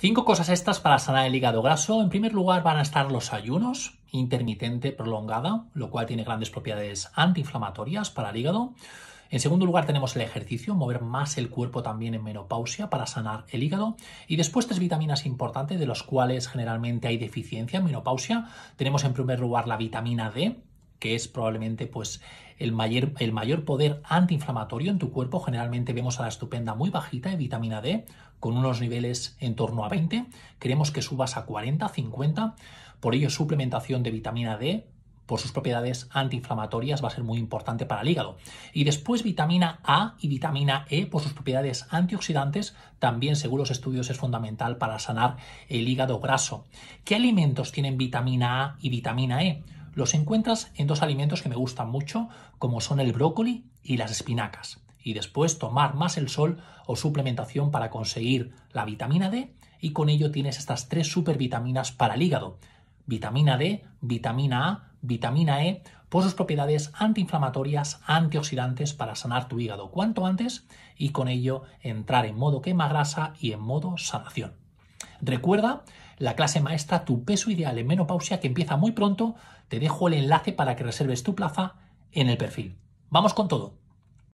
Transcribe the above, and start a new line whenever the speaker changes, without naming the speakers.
Cinco cosas estas para sanar el hígado graso. En primer lugar van a estar los ayunos, intermitente prolongada, lo cual tiene grandes propiedades antiinflamatorias para el hígado. En segundo lugar tenemos el ejercicio, mover más el cuerpo también en menopausia para sanar el hígado. Y después tres vitaminas importantes de los cuales generalmente hay deficiencia en menopausia. Tenemos en primer lugar la vitamina D, que es probablemente pues, el, mayor, el mayor poder antiinflamatorio en tu cuerpo. Generalmente vemos a la estupenda muy bajita de vitamina D, con unos niveles en torno a 20. Queremos que subas a 40, 50. Por ello, suplementación de vitamina D por sus propiedades antiinflamatorias va a ser muy importante para el hígado. Y después vitamina A y vitamina E por sus propiedades antioxidantes, también según los estudios es fundamental para sanar el hígado graso. ¿Qué alimentos tienen vitamina A y vitamina E? Los encuentras en dos alimentos que me gustan mucho, como son el brócoli y las espinacas. Y después tomar más el sol o suplementación para conseguir la vitamina D y con ello tienes estas tres supervitaminas para el hígado. Vitamina D, vitamina A, vitamina E, por sus propiedades antiinflamatorias, antioxidantes para sanar tu hígado cuanto antes y con ello entrar en modo quema grasa y en modo sanación. Recuerda la clase maestra Tu peso ideal en menopausia que empieza muy pronto. Te dejo el enlace para que reserves tu plaza en el perfil. Vamos con todo.